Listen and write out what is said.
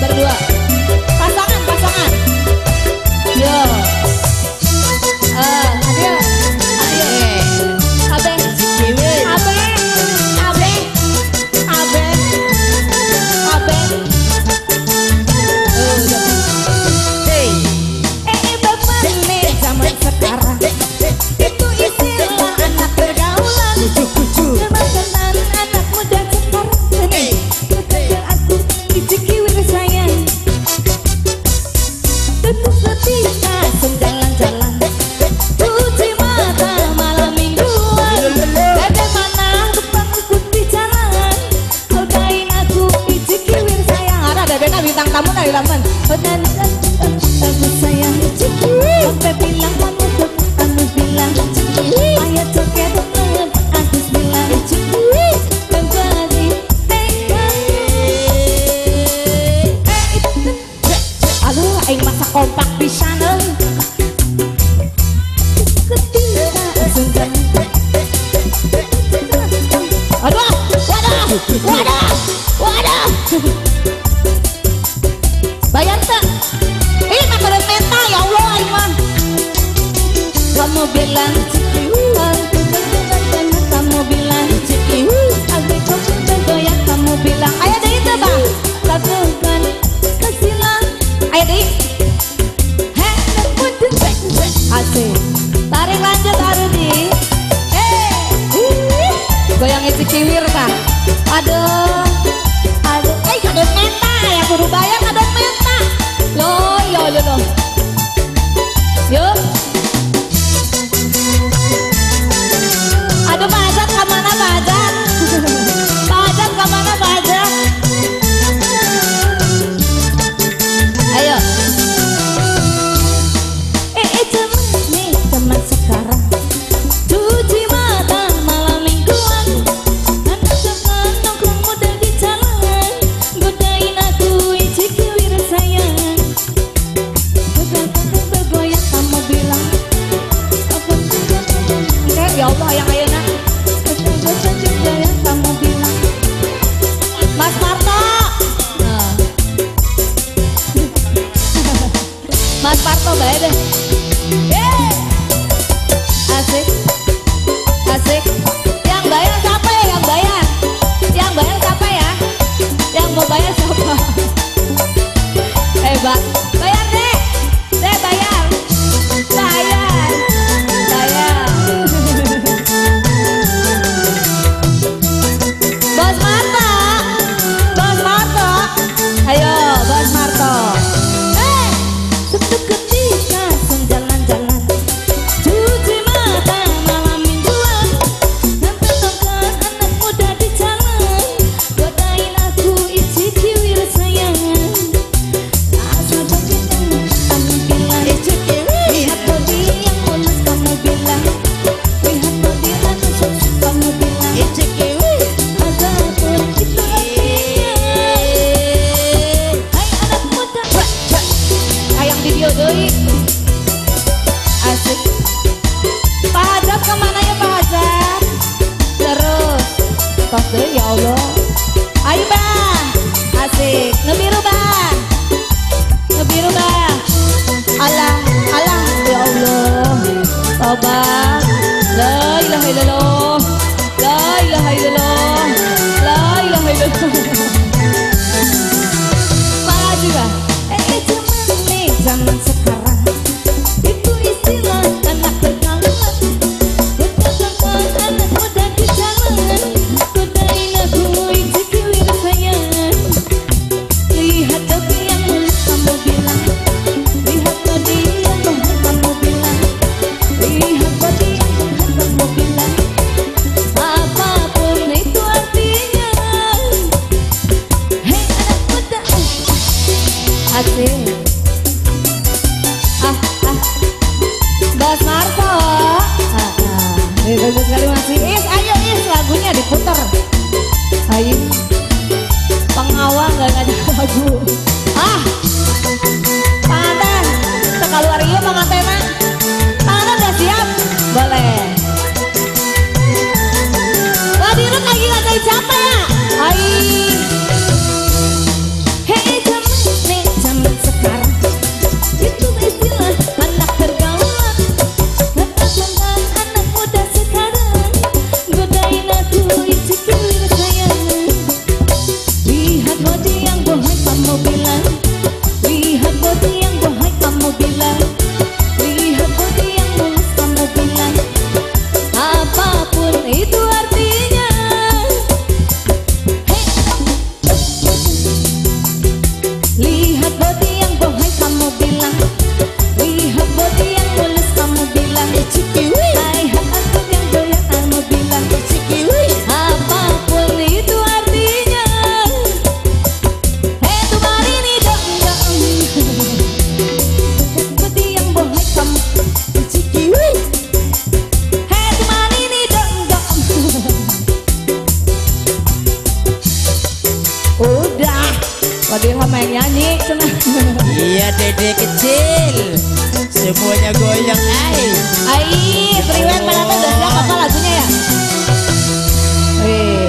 berdua. bayar eh, tak ini mah pada mental ya Allah Aiman. Kamu bilang cekli uang kamu bilang cekli aku coba coba goyang kamu bilang. Ayo deh itu bang lakukan kesilang ayah dari Asik. Tarik lanjut Arudi. Hey Goyangnya si kiwir kah Aduh. Aduh. Eh kadut menta ya? Kudu bayar kadut menta Báilalo. Dios. yang bayar siapa ya? Yang bayar. Yang bayar siapa ya? Yang mau bayar siapa? Eh, Hebat bayar deh deh bayar. Bayar. Bayar. Bos Marto. Bos Marto. Ayo bos Marto. Eh. संसार Iya dede kecil. Semuanya goyang ai Ai, priwet mana tuh udah apa lagunya ya? Wih.